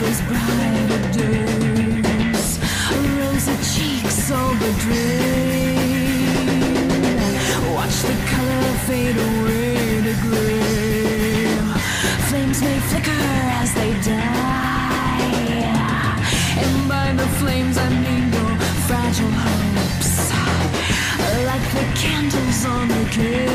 those brighter days, rosy cheeks all overdream. Watch the color fade away to gray. Flames may flicker as they die, and by the flames I mean your fragile hopes, like the candles on the cake.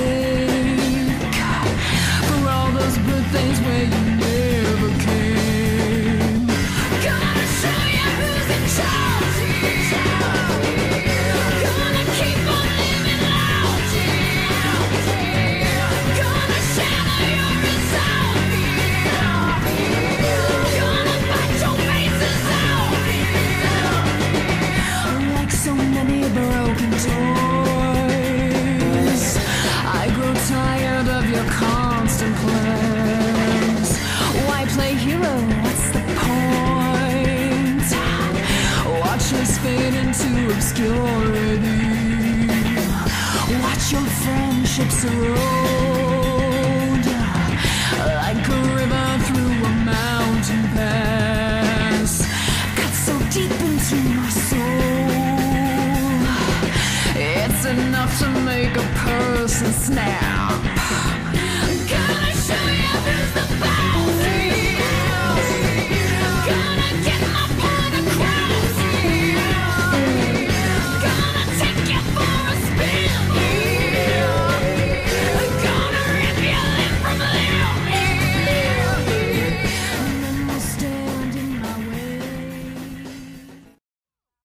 Obscurity. Watch your friendships erode